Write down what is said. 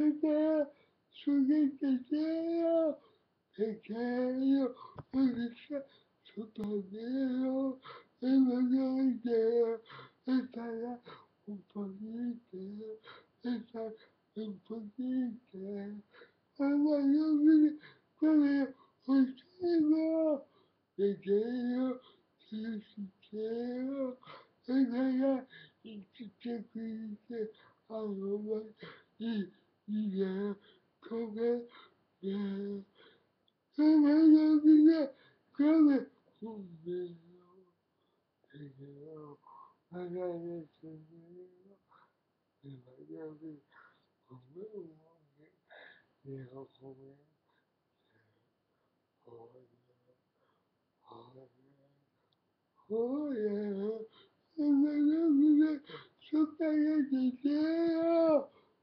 내가 소개해주세요. 백해요. 여기서 소통해요. 해보세요. 회사야 공포니까 회사 공포니까 아마 여기 그래 오시고 백해요. 주세요. 회사야 진짜 그렇게 하면 이이 ile kavga ile kavga Oh yeah, and then I'm gonna, something I can do.